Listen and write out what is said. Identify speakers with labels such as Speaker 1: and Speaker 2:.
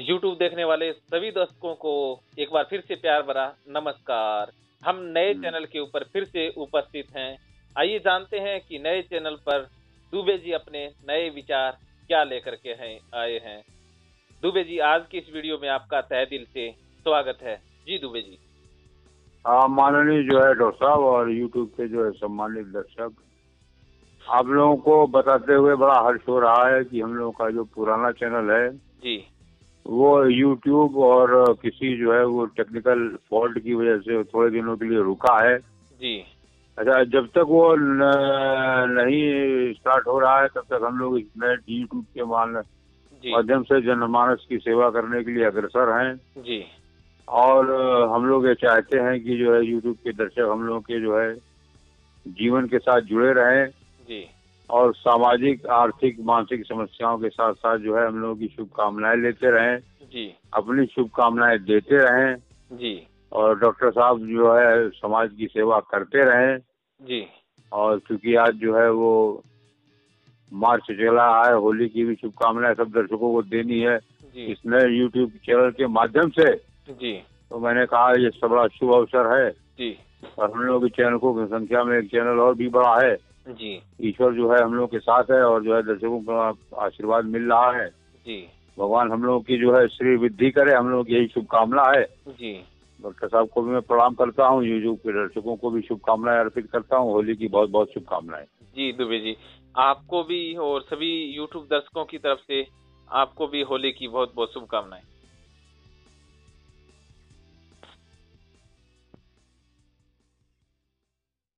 Speaker 1: YouTube देखने वाले सभी दर्शकों को एक बार फिर से प्यार भरा नमस्कार। हम नए
Speaker 2: हम्म।
Speaker 1: चैनल के ऊपर फिर से उपस्थित हैं। आइए जानते हैं कि नए चैनल पर दुबे जी अपने नए विचार क्या लेकर के हैं आए हैं। दुबे जी आज की इस वीडियो में आपका तहे दिल से स्वागत है। जी दुबे जी।
Speaker 2: हाँ माननीय जो है डॉक्टर साहब और यूट्यूब के जो है सम्मानित दर्शक आप लोगों को बताते हुए बड़ा हर्ष हो रहा है कि हम लोगों का जो पुराना चैनल है
Speaker 1: जी।
Speaker 2: वो यूट्यूब और किसी जो है वो टेक्निकल फॉल्ट की वजह से थोड़े दिनों के लिए रुका है।
Speaker 1: जी।
Speaker 2: अच्छा जब तक वो न- नहीं स्टार्ट हो रहा है तब तक हम लोग इस यूट्यूब के माध्यम से जनमानस की सेवा करने के लिए अग्रसर हैं।
Speaker 1: जी।
Speaker 2: और हम लोग ये चाहते हैं कि जो है यूट्यूब के दर्शक हम लोग के जो है जीवन के साथ जुड़े रहें।
Speaker 1: जी।
Speaker 2: और सामाजिक आर्थिक मानसिक समस्याओं के साथ साथ जो है हम लोगों की शुभकामनाएँ लेते रहें।
Speaker 1: जी।
Speaker 2: अपनी शुभकामनाएँ देते रहें।
Speaker 1: जी।
Speaker 2: और डॉक्टर साहब जो है समाज की सेवा करते रहें।
Speaker 1: जी।
Speaker 2: और क्योंकि आज जो है वो मार्च चला है होली की भी शुभकामनाएँ सब दर्शकों को देनी है। इस नए यूट्यूब चैनल के माध्यम से
Speaker 1: जी।
Speaker 2: तो मैंने कहा ये सब बड़ा शुभ अवसर है।
Speaker 1: जी।
Speaker 2: और हम लोग के चैनकों की संख्या में एक चैनल और भी बड़ा है।
Speaker 1: जी।
Speaker 2: ईश्वर जो है हम लोग के साथ है और जो है दर्शकों का आशीर्वाद मिल रहा है।
Speaker 1: जी।
Speaker 2: भगवान हम लोग की जो है श्री वृद्धि करे हम लोग की यही शुभकामना है।
Speaker 1: जी।
Speaker 2: डॉक्टर साहब को भी मैं प्रणाम करता हूँ यूट्यूब के दर्शकों को भी शुभकामनाएँ अर्पित करता हूँ होली की बहुत बहुत शुभकामनाएँ।
Speaker 1: जी दुबे जी। आपको भी और सभी यूट्यूब दर्शकों की तरफ़ से आपको भी होली की बहुत बहुत शुभकामनाएँ।